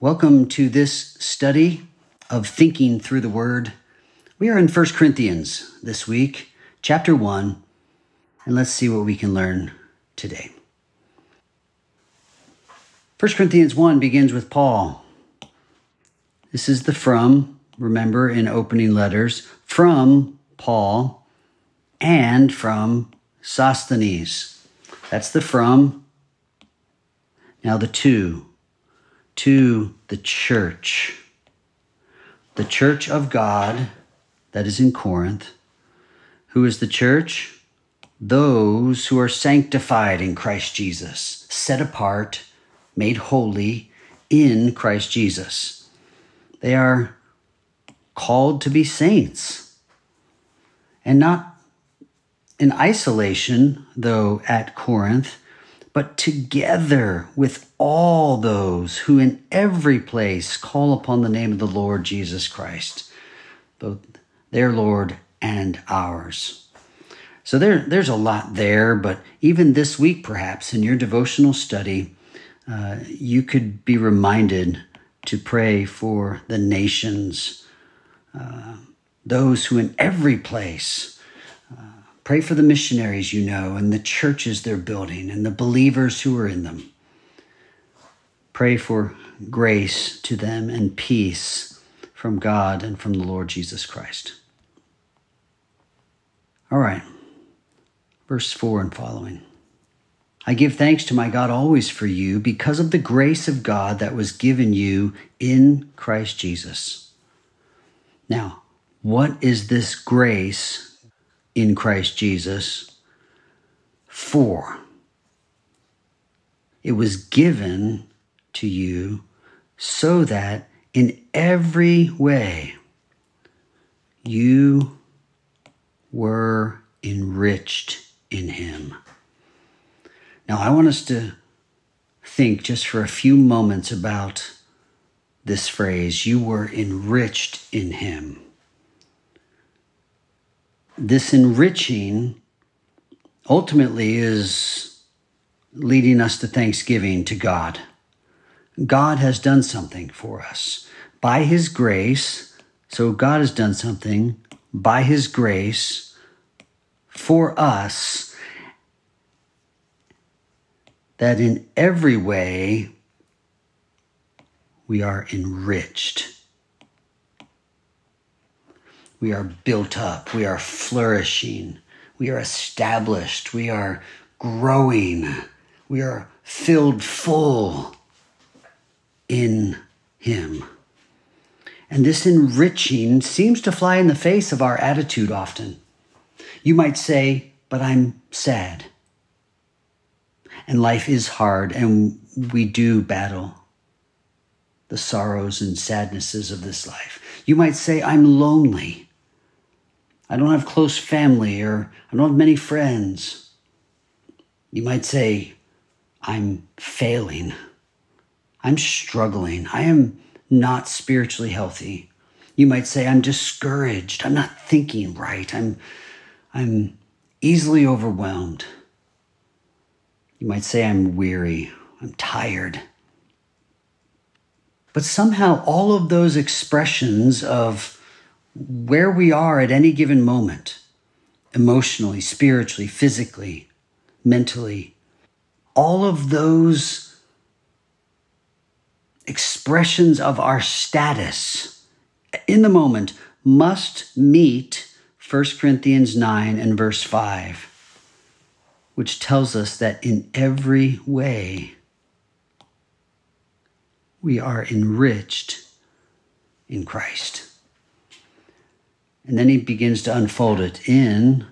Welcome to this study of thinking through the Word. We are in 1 Corinthians this week, chapter 1, and let's see what we can learn today. 1 Corinthians 1 begins with Paul. This is the from, remember in opening letters, from Paul and from Sosthenes. That's the from. Now the to to the church, the church of God that is in Corinth. Who is the church? Those who are sanctified in Christ Jesus, set apart, made holy in Christ Jesus. They are called to be saints and not in isolation, though at Corinth but together with all those who in every place call upon the name of the Lord Jesus Christ, both their Lord and ours. So there, there's a lot there, but even this week, perhaps in your devotional study, uh, you could be reminded to pray for the nations, uh, those who in every place Pray for the missionaries you know and the churches they're building and the believers who are in them. Pray for grace to them and peace from God and from the Lord Jesus Christ. All right, verse 4 and following. I give thanks to my God always for you because of the grace of God that was given you in Christ Jesus. Now, what is this grace in Christ Jesus. For it was given to you so that in every way you were enriched in him. Now, I want us to think just for a few moments about this phrase you were enriched in him this enriching ultimately is leading us to thanksgiving to God. God has done something for us by His grace. So God has done something by His grace for us that in every way we are enriched we are built up, we are flourishing, we are established, we are growing, we are filled full in Him. And this enriching seems to fly in the face of our attitude often. You might say, but I'm sad. And life is hard, and we do battle the sorrows and sadnesses of this life. You might say, I'm lonely. I don't have close family or I don't have many friends. You might say, I'm failing. I'm struggling. I am not spiritually healthy. You might say, I'm discouraged. I'm not thinking right. I'm, I'm easily overwhelmed. You might say, I'm weary. I'm tired. But somehow, all of those expressions of where we are at any given moment, emotionally, spiritually, physically, mentally, all of those expressions of our status in the moment must meet 1 Corinthians 9 and verse 5, which tells us that in every way we are enriched in Christ. And then he begins to unfold it in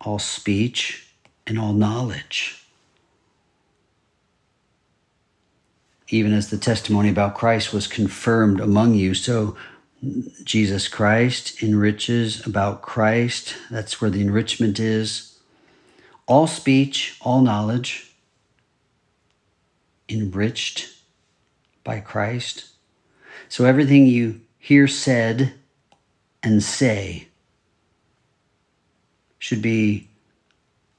all speech and all knowledge. Even as the testimony about Christ was confirmed among you, so Jesus Christ enriches about Christ. That's where the enrichment is. All speech, all knowledge, enriched by Christ. So everything you hear said and say should be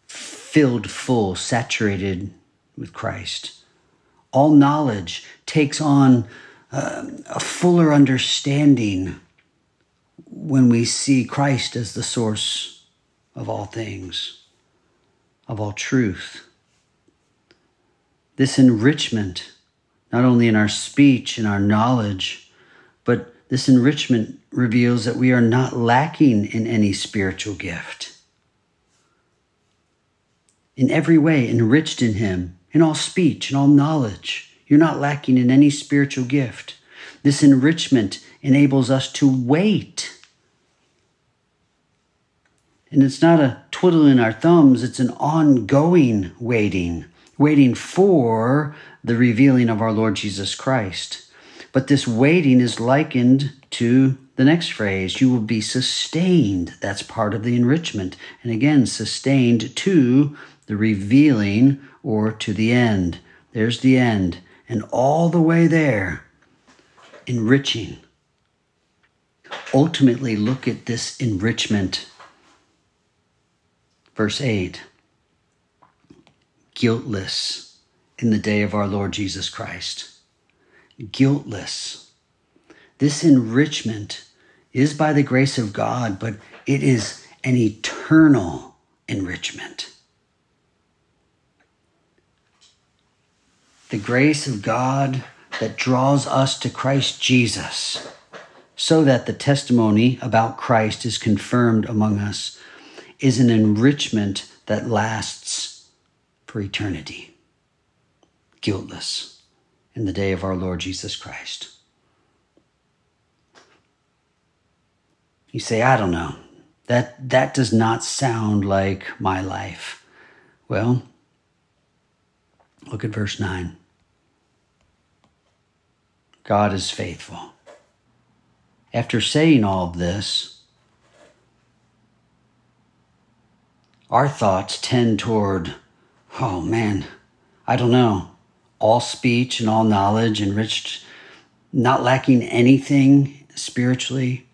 filled full, saturated with Christ. All knowledge takes on uh, a fuller understanding when we see Christ as the source of all things, of all truth. This enrichment, not only in our speech and our knowledge, but this enrichment reveals that we are not lacking in any spiritual gift. In every way, enriched in Him, in all speech and all knowledge, you're not lacking in any spiritual gift. This enrichment enables us to wait and it's not a twiddling our thumbs, it's an ongoing waiting, waiting for the revealing of our Lord Jesus Christ. But this waiting is likened to the next phrase you will be sustained. That's part of the enrichment. And again, sustained to the revealing or to the end. There's the end. And all the way there, enriching. Ultimately, look at this enrichment Verse 8 guiltless in the day of our Lord Jesus Christ. Guiltless. This enrichment is by the grace of God, but it is an eternal enrichment. The grace of God that draws us to Christ Jesus, so that the testimony about Christ is confirmed among us is an enrichment that lasts for eternity, guiltless in the day of our Lord Jesus Christ. You say, I don't know. That, that does not sound like my life. Well, look at verse 9. God is faithful. After saying all this, our thoughts tend toward, oh man, I don't know, all speech and all knowledge, enriched, not lacking anything spiritually,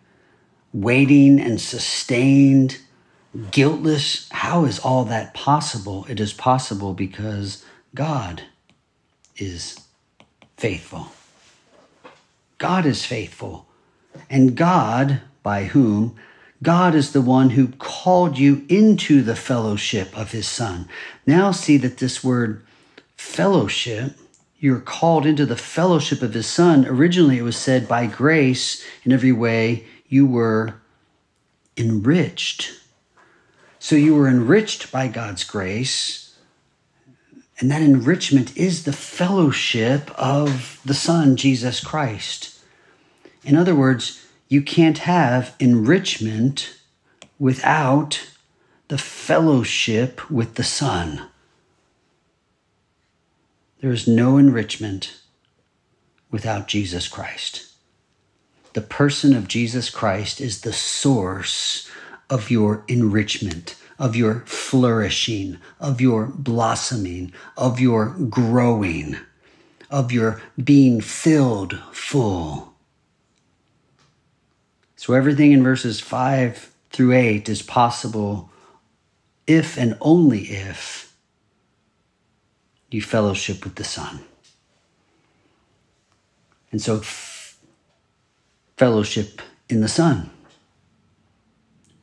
waiting and sustained, guiltless. How is all that possible? It is possible because God is faithful. God is faithful. And God, by whom God is the one who called you into the fellowship of his Son. Now see that this word fellowship, you're called into the fellowship of his Son. Originally, it was said by grace in every way you were enriched. So you were enriched by God's grace. And that enrichment is the fellowship of the Son, Jesus Christ. In other words, you can't have enrichment without the fellowship with the Son. There is no enrichment without Jesus Christ. The person of Jesus Christ is the source of your enrichment, of your flourishing, of your blossoming, of your growing, of your being filled full. So everything in verses 5 through 8 is possible if and only if you fellowship with the Son. And so, f- fellowship in the Son.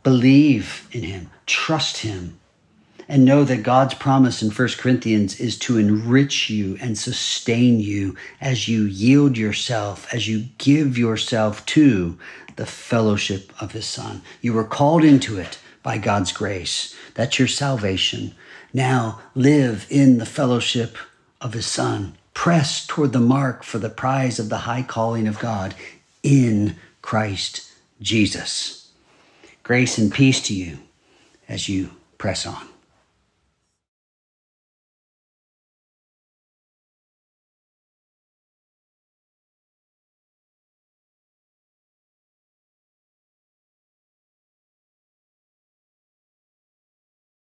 Believe in Him, trust Him, and know that God's promise in 1 Corinthians is to enrich you and sustain you as you yield yourself, as you give yourself to the fellowship of his son. You were called into it by God's grace. That's your salvation. Now live in the fellowship of his son. Press toward the mark for the prize of the high calling of God in Christ Jesus. Grace and peace to you as you press on.